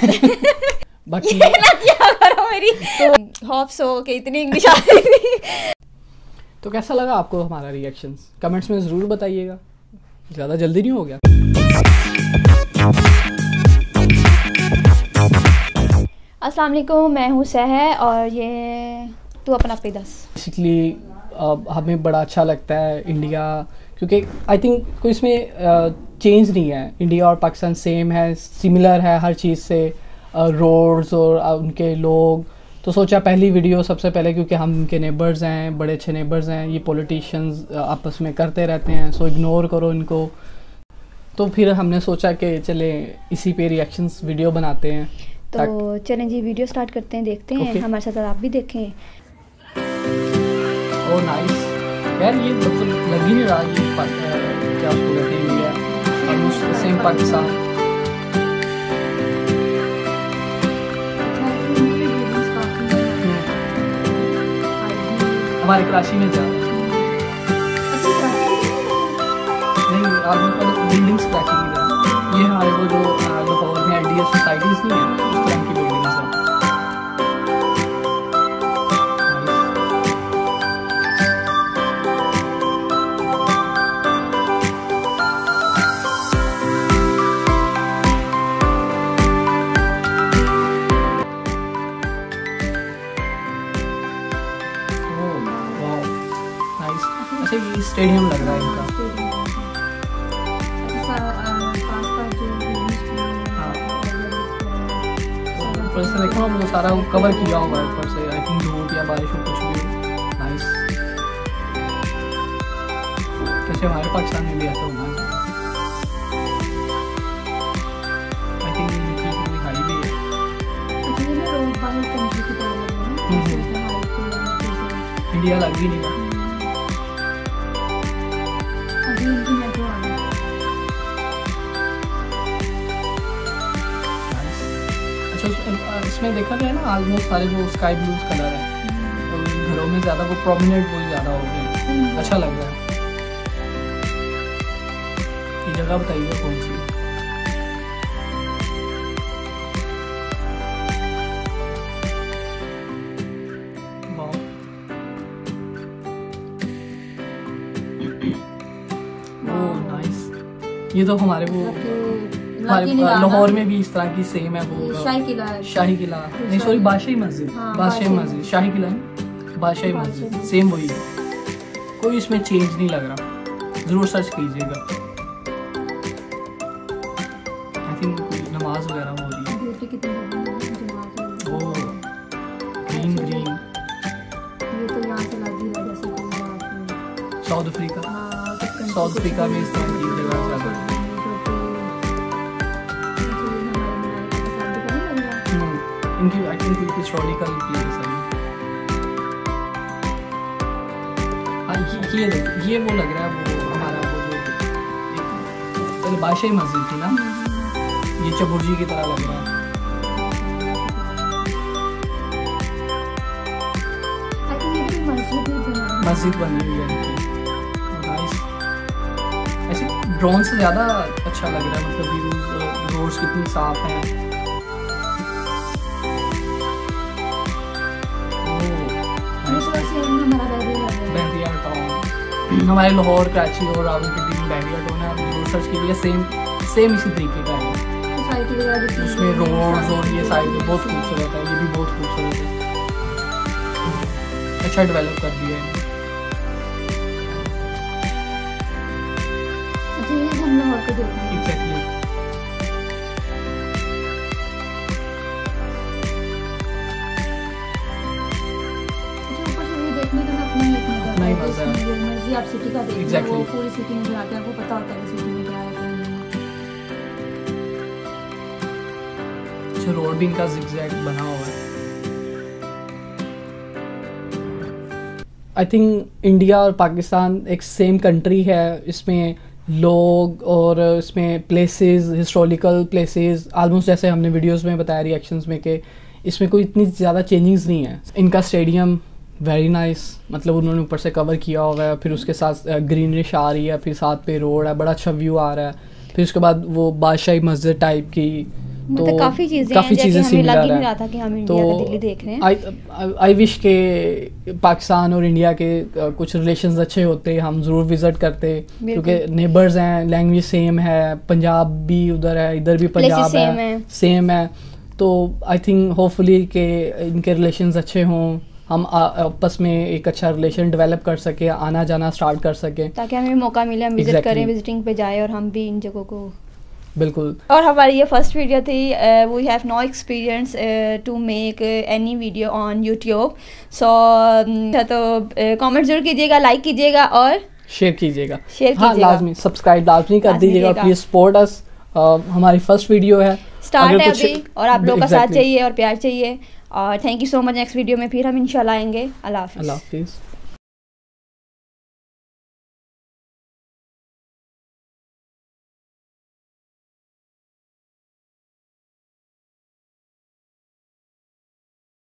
बाकी क्या करो मेरी। तो होप सो कि इतनी इंग्लिश आ रही थी। तो कैसा लगा आपको हमारा रिएक्शंस कमेंट्स में ज़रूर बताइएगा। ज़्यादा जल्दी नहीं हो गया। अस्सलाम वालेकुम मैं हूँ सह और ये तू अपना पे दस। बेसिकली हमें बड़ा अच्छा लगता है इंडिया क्योंकि आई थिंक कोई इसमें चेंज नहीं है। इंडिया और पाकिस्तान सेम है सिमिलर है हर चीज़ से रोड्स और uh, उनके लोग। तो सोचा पहली वीडियो सबसे पहले क्योंकि हम उनके नेबर्स हैं बड़े अच्छे नेबर्स हैं ये पॉलिटिशियंस आपस में करते रहते हैं सो इग्नोर करो इनको। तो फिर हमने सोचा कि चले इसी पे रिएक्शंस वीडियो बनाते हैं। तो चलें जी वीडियो स्टार्ट करते हैं देखते हैं। Okay. हमारे साथ आप भी देखें। ओ नाइस यार ये मतलब लग ही नहीं रहा सेम पाकिस्तान हमारे कराची में जा। बिल्डिंग्स ये हमारे वो जो जो पावर में एन डी एस सोसाइटीज़ नहीं है उस तरह की अच्छा ये स्टेडियम लग रहा है इनका। ऊपर से देखो वो सारा वो कवर किया हुआ है ऊपर से आई थिंक धूप या बारिश हो कुछ भी। नाइस कैसे हमारे पाकिस्तान में भी ऐसा होना है। आई थिंक इनकी कोई हाईवे है। इंडिया लग ही नहीं रहा. अच्छा इसमें देखा गया ना ऑलमोस्ट सारे वो स्काई ब्लू कलर है और घरों में ज़्यादा वो प्रोमिनेंट वो ज़्यादा हो गए अच्छा लग रहा है। जगह बताइए कौन सी? वाह। ये तो हमारे वो हमारे लाहौर में भी इस तरह की सेम है वो शाही किला शाही किला। नहीं सॉरी बादशाही मस्जिद। हाँ, बादशाही। मस्जिद। शाही किला बादशाही मस्जिद। सेम वही है। कोई इसमें चेंज नहीं लग रहा। ज़रूर सर्च कीजिएगा। आई थिंक कोई नमाज़ वगैरह हो रही है। ग्रीन तो यहाँ से लग जैसे साउथ अफ्रीका। हाँ, अफ्रीका में इस तरह की को कि- के लग रहा। हम्म, इनकी आई थिंक कोई हिस्टोरिकल प्लेस है हाँ ये ये वो लग रहा है वो हमारा वो जो पहले बादशाही मस्जिद थी ना? ये चबुर्जी की तरह लग रहा है। I think ये भी मस्जिद ही बना है। मस्जिद बनी हुई है। ड्रोन से ज़्यादा अच्छा लग रहा है मतलब व्यूज़ रोड्स कितनी साफ़ हैं। तो हमारा लाहौर कराची और रावलपिंडी में बहरिया टाउन है। आप सर्च कीजिए सेम सेम इसी तरीके का है। जितनी उसमें रोड्स और ये साइड बहुत खूबसूरत है ये भी बहुत खूबसूरत है। अच्छा डेवलप कर दिया है। ही एक मज़ा मर्ज़ी आप सिटी का देख Exactly. वो पूरी सिटी में जो आते हैं वो पता होता है सिटी में क्या है नहीं अच्छा रोड भी इनका जिगजैग बना हुआ है आई थिंक इंडिया और पाकिस्तान एक सेम कंट्री है, इसमें लोग और इसमें प्लेसेस हिस्टोरिकल प्लेसेस आलमोस्ट जैसे हमने वीडियोस में बताया रिएक्शंस में कि, इसमें कोई इतनी ज़्यादा चेंजिंग्स नहीं है। इनका स्टेडियम वेरी नाइस मतलब उन्होंने ऊपर से कवर किया हुआ है, फिर उसके साथ ग्रीनरिश आ रही है, फिर साथ पे रोड है, बड़ा अच्छा व्यू आ रहा है, फिर उसके बाद वो बादशाही मस्जिद टाइप की मतलब काफ़ी चीज़ें काफ़ी हैं चीज़ें जैसे हमें लग ही सिमिलर रहा था कि हम तो इंडिया का दिल्ली देख रहे हैं। आई विश के पाकिस्तान और इंडिया के कुछ रिलेशंस अच्छे होते हम ज़रूर विज़िट करते क्योंकि नेबर्स हैं लैंग्वेज सेम है पंजाब भी उधर है इधर भी पंजाब है है। सेम है। तो आई थिंक होपफुली के इनके रिलेशंस अच्छे हों हम आपस में एक अच्छा रिलेशन डेवलप कर सके आना जाना स्टार्ट कर सके। ताकि हमें मौका मिले हम विज़िट Exactly. करें विजिटिंग पे जाए और हम भी इन जगहों को बिल्कुल। और हमारी ये फ़र्स्ट वीडियो थी we have no experience to make any video on YouTube so तो कमेंट ज़रूर कीजिएगा लाइक कीजिएगा और शेयर कीजिएगा। शेयर हाँ लाजमी सब्सक्राइब लाजमी कर दीजिएगा प्लीज़ सपोर्ट अस हमारी फ़र्स्ट वीडियो है। स्टार्ट है अभी और आप लोगों का साथ चाहिए और प्यार चाहिए। और thank you so much next video में फिर हम इंशाल्लाह आएँगे। अल्लाह हाफिज़।